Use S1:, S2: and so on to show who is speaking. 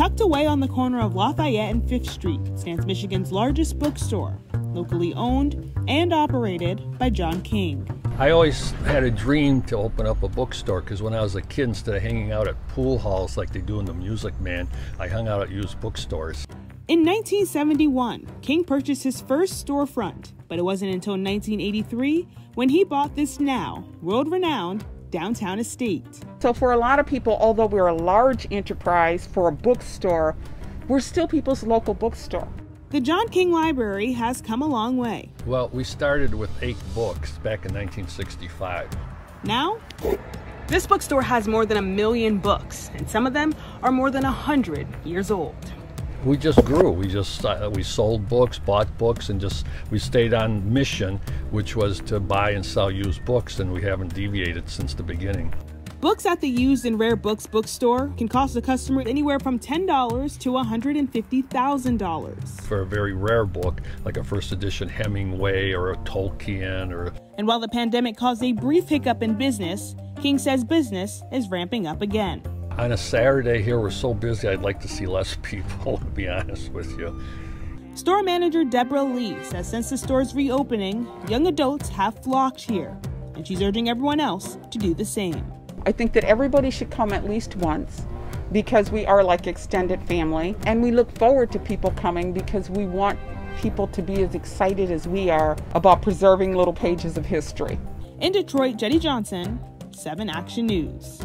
S1: Tucked away on the corner of Lafayette and 5th Street stands Michigan's largest bookstore, locally owned and operated by John King.
S2: I always had a dream to open up a bookstore because when I was a kid, instead of hanging out at pool halls like they do in the Music Man, I hung out at used bookstores.
S1: In 1971, King purchased his first storefront, but it wasn't until 1983 when he bought this now world renowned downtown estate.
S3: So, for a lot of people, although we're a large enterprise for a bookstore, we're still people's local bookstore.
S1: The John King Library has come a long way.
S2: Well, we started with eight books back in 1965.
S1: Now, this bookstore has more than a million books, and some of them are more than a hundred years old.
S2: We just grew. We just uh, we sold books, bought books, and just we stayed on mission, which was to buy and sell used books, and we haven't deviated since the beginning.
S1: Books at the used and rare books bookstore can cost a customer anywhere from $10 to $150,000.
S2: For a very rare book, like a first edition Hemingway or a Tolkien or
S1: And while the pandemic caused a brief hiccup in business, King says business is ramping up again.
S2: On a Saturday here, we're so busy, I'd like to see less people, to be honest with you.
S1: Store manager Deborah Lee says since the store's reopening, young adults have flocked here, and she's urging everyone else to do the same.
S3: I think that everybody should come at least once because we are like extended family and we look forward to people coming because we want people to be as excited as we are about preserving little pages of history.
S1: In Detroit, Jetty Johnson, 7 Action News.